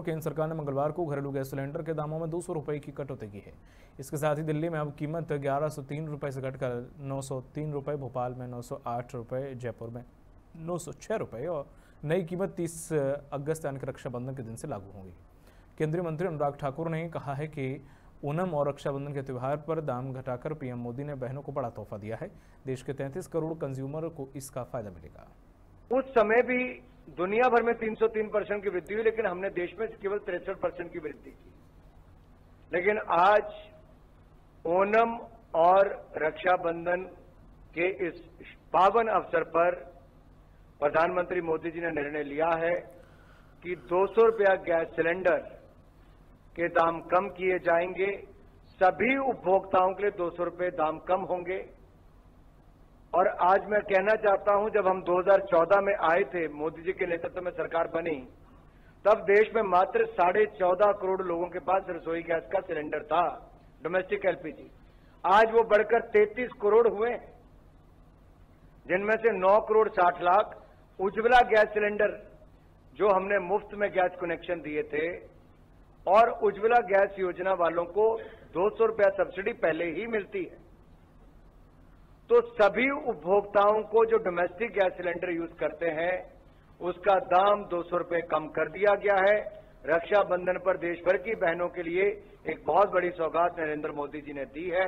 केंद्र सरकार ने मंगलवार को घरेलू गैस सिलेंडर के दामों में दो सौ रुपये की कटौती की है। इसके साथ ही दिल्ली में अब कीमत ग्यारह सौ तीन से घटकर नौ सौ तीन भोपाल में नौ सौ आठ जयपुर में नौ सौ और नई कीमत तीस अगस्त यानी रक्षाबंधन के दिन से लागू होगी। केंद्रीय मंत्री अनुराग ठाकुर ने कहा है कि ओनम और रक्षाबंधन के त्यौहार पर दाम घटाकर पीएम मोदी ने बहनों को बड़ा तोहफा दिया है। देश के 33 करोड़ कंज्यूमर को इसका फ़ायदा मिलेगा। उस समय भी दुनिया भर में 303 परसेंट की वृद्धि हुई, लेकिन हमने देश में केवल तिरसठ परसेंट की वृद्धि की। लेकिन आज ओनम और रक्षाबंधन के इस पावन अवसर पर प्रधानमंत्री मोदी जी ने निर्णय लिया है कि दो सौ रुपया गैस सिलेंडर के दाम कम किए जाएँगे। सभी उपभोक्ताओं के लिए दो सौ रुपये दाम कम होंगे। और आज मैं कहना चाहता हूँ, जब हम 2014 में आए थे, मोदी जी के नेतृत्व में सरकार बनी, तब देश में मात्र साढ़े चौदह करोड़ लोगों के पास रसोई गैस का सिलेंडर था, डोमेस्टिक एलपीजी। आज वो बढ़कर 33 करोड़ हुए जिनमें से 9 करोड़ 60 लाख उज्ज्वला गैस सिलेंडर, जो हमने मुफ़्त में गैस कनेक्शन दिए थे, और उज्ज्वला गैस योजना वालों को दो सौ सब्सिडी पहले ही मिलती है। तो सभी उपभोक्ताओं को जो डोमेस्टिक गैस सिलेंडर यूज़ करते हैं, उसका दाम दो सौ रुपये कम कर दिया गया है। रक्षाबंधन पर देशभर की बहनों के लिए एक बहुत बड़ी सौगात नरेंद्र मोदी जी ने दी है।